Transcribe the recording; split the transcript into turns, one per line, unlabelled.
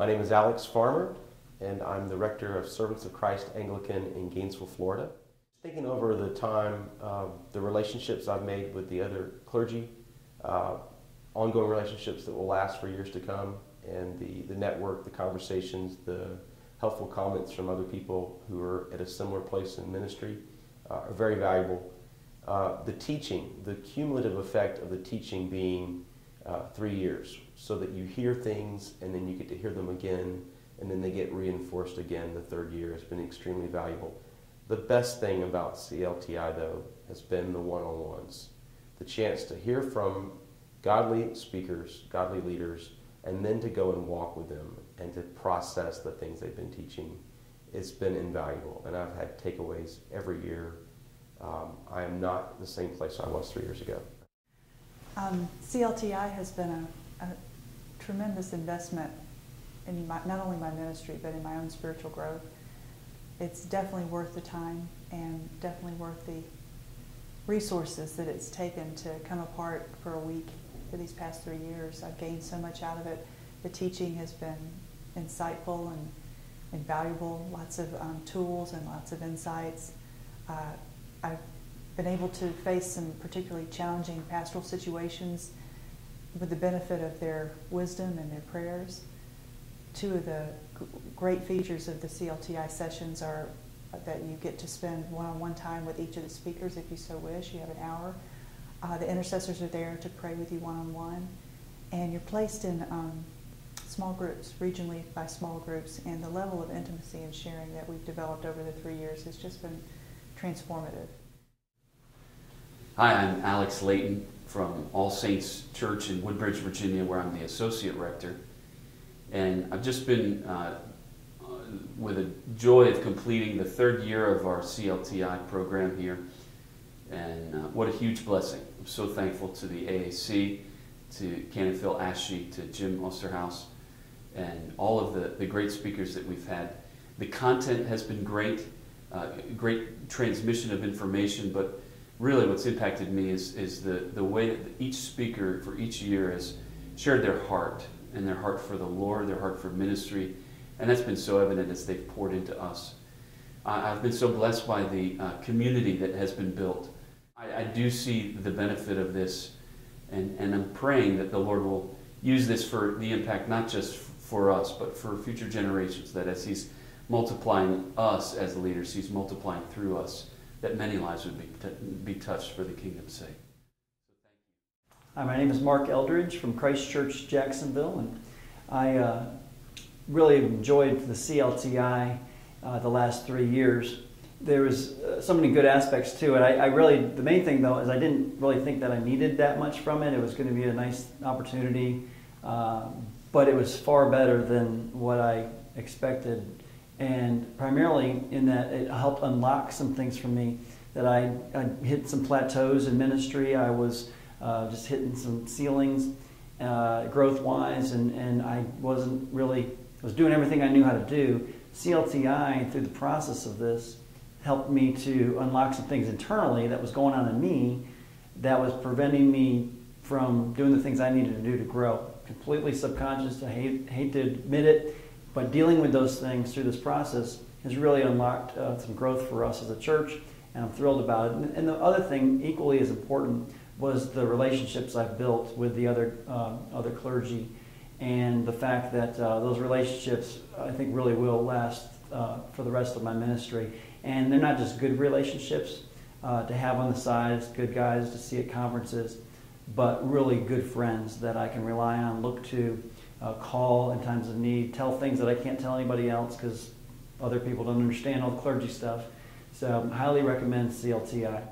My name is Alex Farmer, and I'm the rector of Servants of Christ Anglican in Gainesville, Florida. Thinking over the time, uh, the relationships I've made with the other clergy, uh, ongoing relationships that will last for years to come, and the, the network, the conversations, the helpful comments from other people who are at a similar place in ministry uh, are very valuable. Uh, the teaching, the cumulative effect of the teaching being uh, three years, so that you hear things and then you get to hear them again, and then they get reinforced again the third year It's been extremely valuable. The best thing about CLTI, though, has been the one on ones. The chance to hear from godly speakers, godly leaders, and then to go and walk with them and to process the things they've been teaching. It's been invaluable, and I've had takeaways every year. Um, I am not the same place I was three years ago.
Um, CLTI has been a, a tremendous investment in my, not only my ministry, but in my own spiritual growth. It's definitely worth the time and definitely worth the resources that it's taken to come apart for a week for these past three years. I've gained so much out of it. The teaching has been insightful and invaluable, lots of um, tools and lots of insights. Uh, I've been able to face some particularly challenging pastoral situations with the benefit of their wisdom and their prayers. Two of the great features of the CLTI sessions are that you get to spend one-on-one time with each of the speakers if you so wish. You have an hour. Uh, the intercessors are there to pray with you one-on-one. And you're placed in um, small groups, regionally by small groups, and the level of intimacy and sharing that we've developed over the three years has just been transformative.
Hi, I'm Alex Layton from All Saints Church in Woodbridge, Virginia, where I'm the associate rector. And I've just been uh, with a joy of completing the third year of our CLTI program here. And uh, what a huge blessing. I'm so thankful to the AAC, to Canon Phil Ashey, to Jim Osterhaus, and all of the, the great speakers that we've had. The content has been great, uh, great transmission of information, but really what's impacted me is, is the, the way that each speaker for each year has shared their heart and their heart for the Lord, their heart for ministry, and that's been so evident as they've poured into us. I've been so blessed by the uh, community that has been built. I, I, do see the benefit of this, and, and I'm praying that the Lord will use this for the impact not just for us, but for future generations, that as He's multiplying us as leaders, He's multiplying through us, that many lives would be, be touched for the kingdom's sake.
Hi, my name is Mark Eldridge from Christ Church Jacksonville, and I uh, really enjoyed the CLTI uh, the last three years. There was uh, so many good aspects to it. I, I, really, the main thing though, is I didn't really think that I needed that much from it. It was going to be a nice opportunity, um, but it was far better than what I expected. And primarily in that it helped unlock some things for me that I, I hit some plateaus in ministry. I was uh, just hitting some ceilings uh, growth wise, and, and I wasn't really I was doing everything I knew how to do. CLTI, through the process of this, helped me to unlock some things internally that was going on in me that was preventing me from doing the things I needed to do to grow. Completely subconscious, I hate, hate to admit it, but dealing with those things through this process has really unlocked uh, some growth for us as a church, and I'm thrilled about it. And, the other thing, equally as important, was the relationships I've built with the other, uh, other clergy and the fact that uh, those relationships, I think, really will last uh, for the rest of my ministry. And they're not just good relationships uh, to have on the sides, good guys to see at conferences, but really good friends that I can rely on, look to, uh, call in times of need, tell things that I can't tell anybody else because other people don't understand all the clergy stuff. So, highly recommend CLTI.